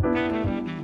Música